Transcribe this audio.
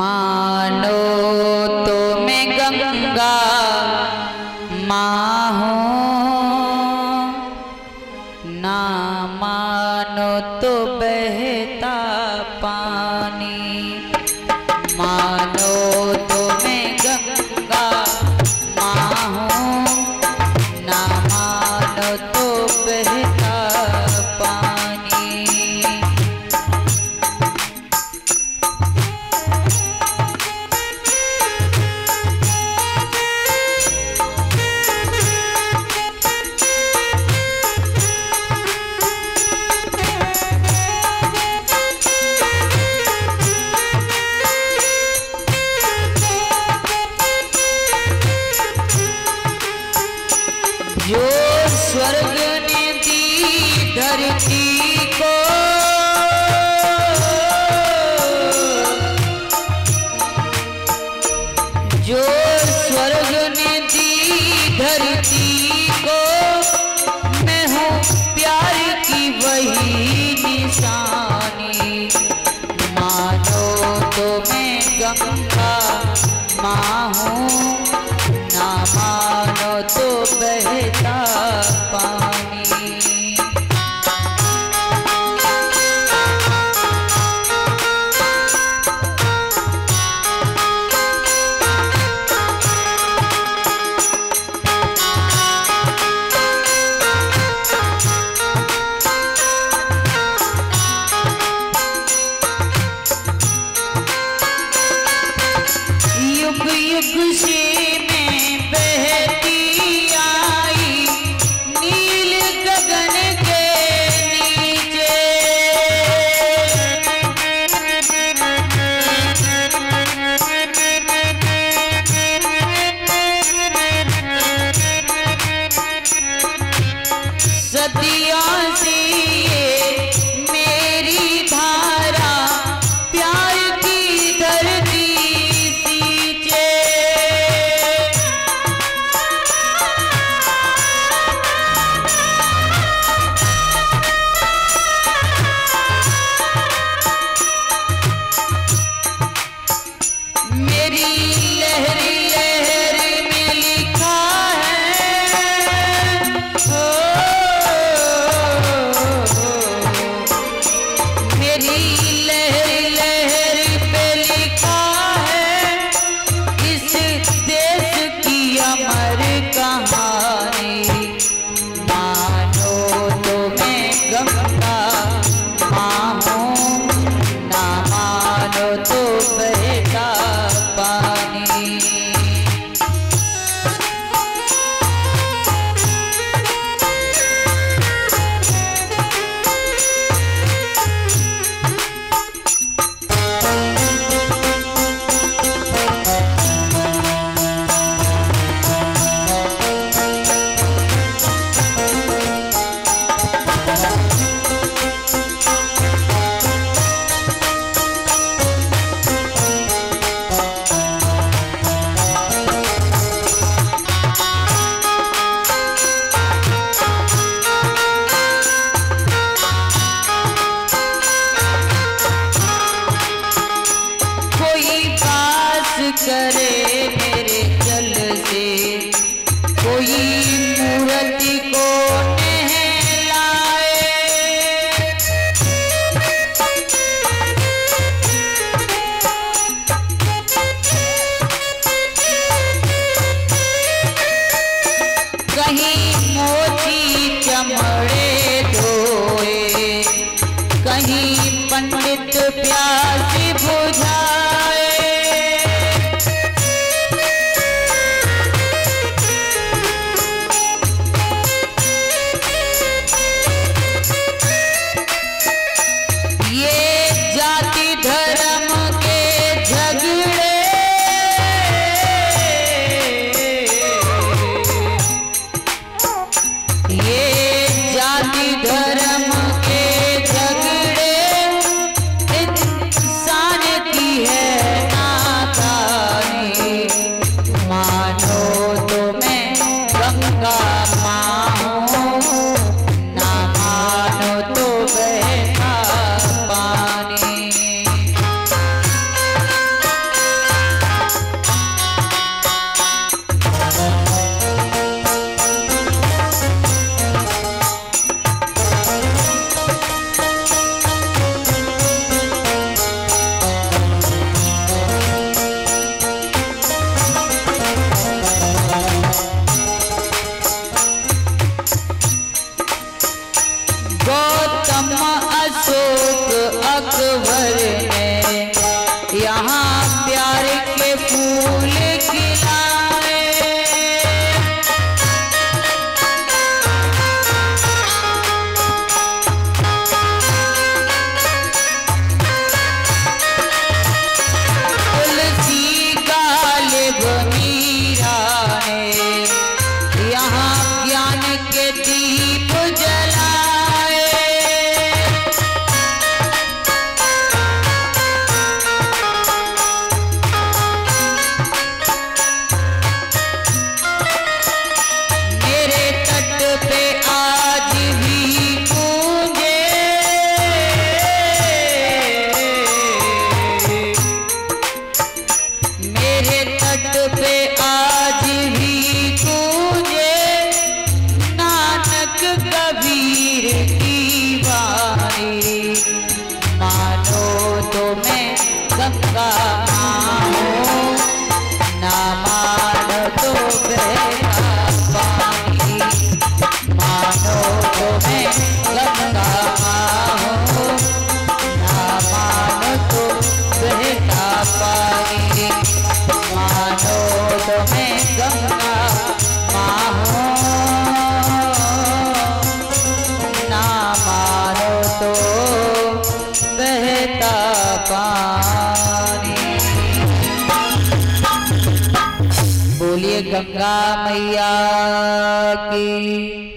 मानो तो मैं गंगा माँ हूँ। ना मानो तो बहता पानी। को जो धरती को, मैं प्यार की वही निशानी। मानो तो मैं गंगा हूँ, ना मानो तो बहता पा हरी नहीं Come on. बोलिए गंगा मैया की